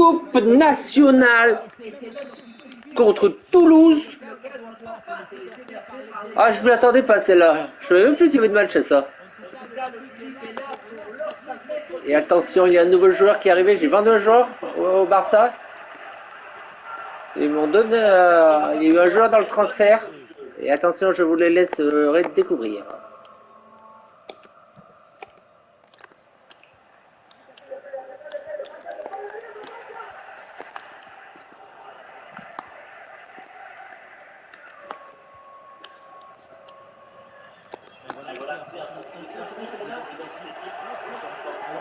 Coupe nationale contre Toulouse. Ah, je m'y attendais pas celle-là. Je savais même plus qu'il y avait de match à ça. Et attention, il y a un nouveau joueur qui est arrivé. J'ai 22 joueurs au Barça. Ils m'ont donné. Euh, il y a eu un joueur dans le transfert. Et attention, je vous les laisse euh, découvrir.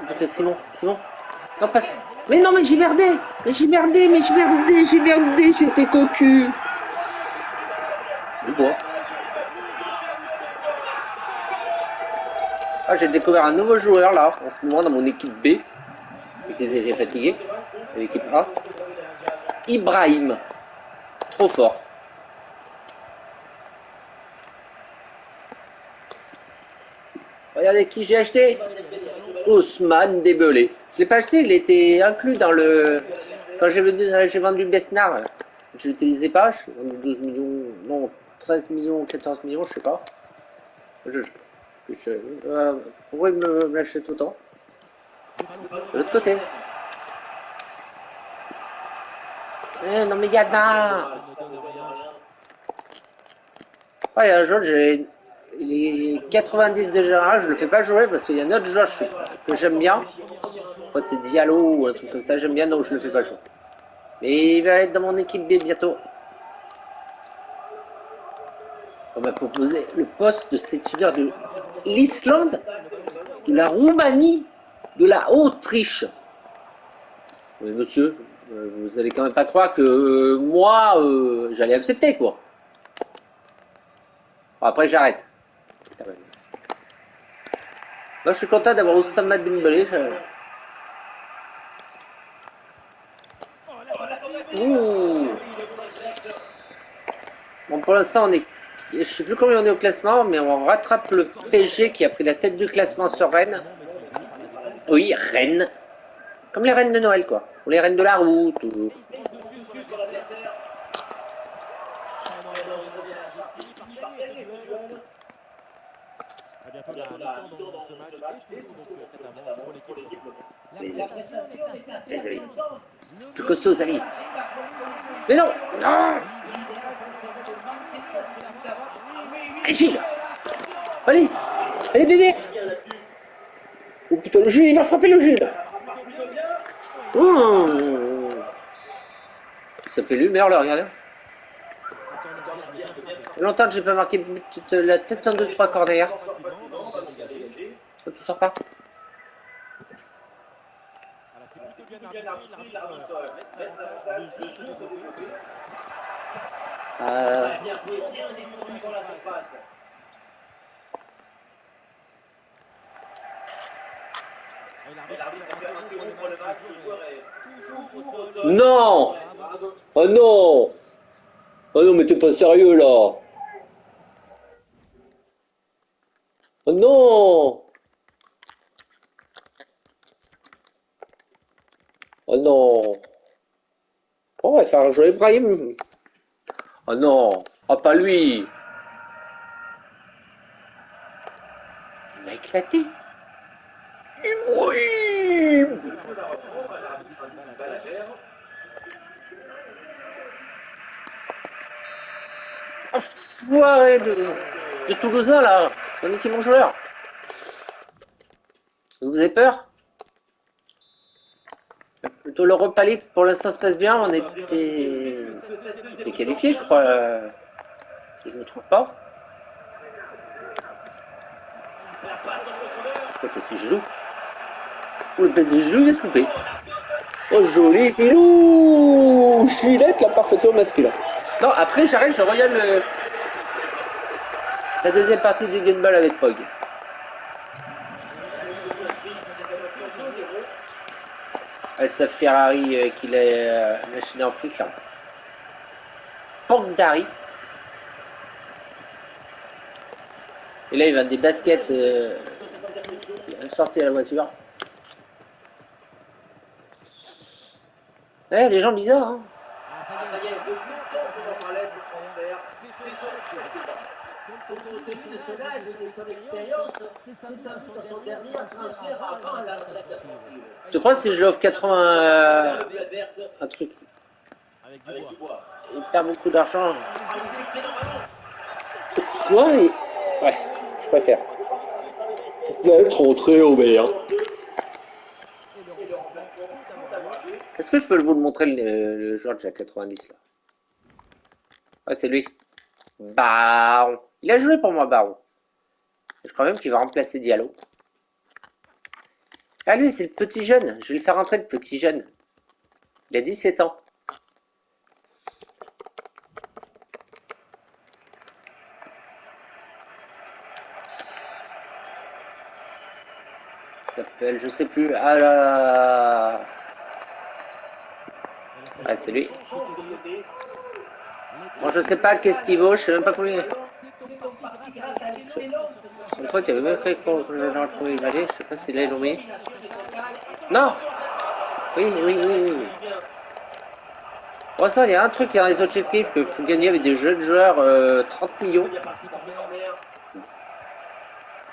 Putain, Simon, Simon. Non, passe. Mais non, mais j'ai merdé Mais j'ai merdé, mais j'ai merdé, j'ai merdé, j'étais cocu Du bois. Ah, j'ai découvert un nouveau joueur là, en ce moment dans mon équipe B. Qui était fatigué. L'équipe A. Ibrahim. Trop fort. Regardez qui j'ai acheté. Ousmane Débelé. Je ne l'ai pas acheté, il était inclus dans le. Quand j'ai vendu, vendu Besnard, je ne l'utilisais pas. J'ai vendu 12 millions, non, 13 millions, 14 millions, je sais pas. Je, je, euh, pourquoi il me, l'achète autant? De l'autre côté. Eh, non mais il y a d'un. Ah, il y a un jeu, j'ai il est 90 de général, je le fais pas jouer parce qu'il y a un autre joueur que j'aime bien. Je crois que c'est Diallo ou un truc comme ça, j'aime bien donc je le fais pas jouer. Mais il va être dans mon équipe B bientôt. On m'a proposé le poste de sélectionneur de l'Islande, de la Roumanie, de la Autriche. Mais monsieur, euh, vous allez quand même pas croire que euh, moi, euh, j'allais accepter quoi. après j'arrête. Moi, je suis content d'avoir Oussama Dembélé. Ouh. Bon, pour l'instant, on est. Je sais plus combien on est au classement, mais on rattrape le PG qui a pris la tête du classement sur Rennes. Oui, Rennes. Comme les reines de Noël, quoi. Ou les reines de la route. Bientôt la mi-temps dans ce match et toujours donc cette avance pour l'équipe. Les amis, les amis, plus costaud, amis. Mais non, non. Allez, Gilles. Allez. Allez, bébé. Oh putain, le Gilles, il va frapper le Gilles. Oh. Ça fait l'humeur, là, regardez. Longtemps que j'ai pas marqué la tête en 2-3 corners. Ça tu sors pas. Euh... Non Oh non Oh non mais t'es pas sérieux là. Oh non Oh non. On va faire jouer Ibrahim Oh non. Oh pas lui. Il m'a éclaté. Ibrahim Enfoiré de, de Toulousain là. On est qui mon joueur. Vous avez peur? Plutôt l'Europa League, pour l'instant, se passe bien. On était, qualifié, je crois, euh, si je ne me trompe pas. Je crois joue. Ou le PSG joue, il va se couper. Oh, joli filou Gillette, la parfaite masculin. Non, après, j'arrête, je regarde le, la deuxième partie du Game Ball avec Pog. Avec sa Ferrari euh, qu'il a euh, machinée en flic. Pog Dari. Et là, il va des baskets euh, sortir la voiture. Ouais, des gens bizarres. Hein. Ah, est, Tu crois que si je l'offre 80 euh, un truc, Avec du bois. il perd beaucoup d'argent. Quoi et- Ouais, je préfère. Vous allez être rentré au meilleur. Et le remplacement peut avoir lieu. Est-ce que je peux vous le montrer, le, le joueur de la 90 là? Ouais, c'est lui. Baron. Il a joué pour moi, Baron. Je crois même qu'il va remplacer Diallo. Ah, lui, c'est le petit jeune. Je vais le faire rentrer, le petit jeune. Il a 17 ans. Il s'appelle, je sais plus. Ah là. Ah, c'est lui. Moi, je sais pas qu'est-ce qu'il vaut, je sais même pas combien. Je crois qu'il y avait même quelqu'un que j'avais retrouvé il valait, je sais pas nommé. Non Oui, oui, oui, oui. Bon, ça, il y a un truc, il y a les objectifs que faut gagner avec des jeunes joueurs, euh, 30 millions.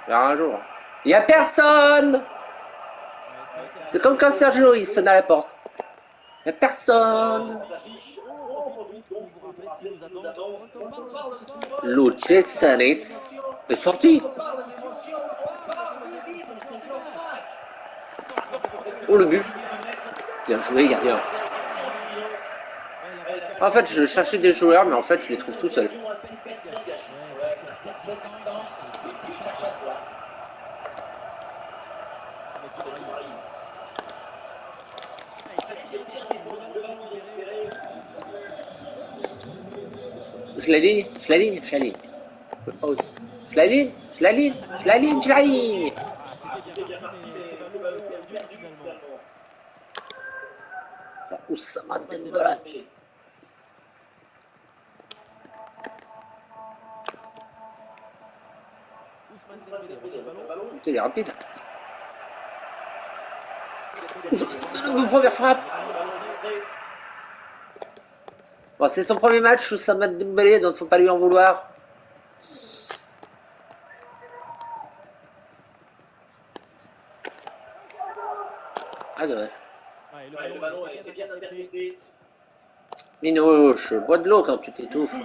Vers un jour. Il y a personne C'est comme quand Sergio, il sonne à la porte. Il y a personne Luce Sanis est sorti. Oh le but. Bien joué, gardien. En fait, je cherchais des joueurs, mais en fait, je les trouve tout seul. Mais c'est pas le perdu finalement. Là, Oussama Dembélé. Ousmane Dembélé reçoit le ballon. Putain, il est rapide. Première frappe. Bon, c'est son premier match, Oussama Dembélé, donc faut pas lui en vouloir. Ah, dommage. Ah, bien interprété. Minouche, bois de l'eau quand tu t'étouffes.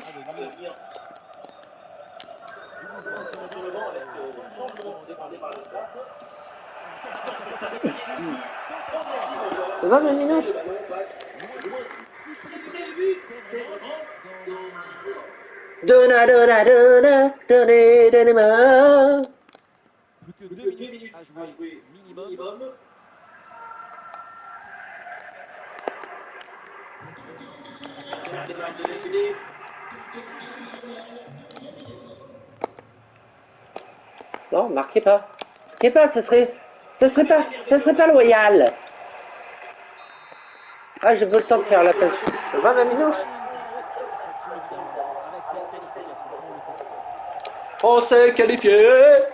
Ça va, ma Minouche Donna, donna, donna, donnez, donnez-moi. Plus que. Non, marquez pas. Marquez pas, ça serait, ça serait pas, ça serait pas loyal. Ah, j'ai pas le temps de faire la passe. Ça va, ma minouche On s'est qualifié,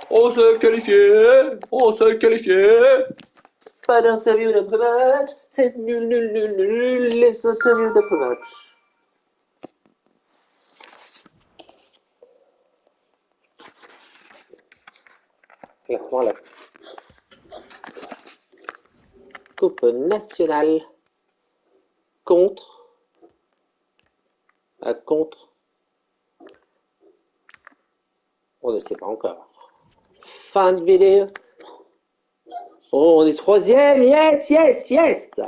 on s'est qualifié, on s'est qualifié. Pas d'interview d'après-match, c'est nul, nul, nul, nul, les interviews d'après-match. Clairement, la Coupe nationale contre à contre. On ne sait pas encore. Fin de vidéo oh, on est troisième. Yes yes yes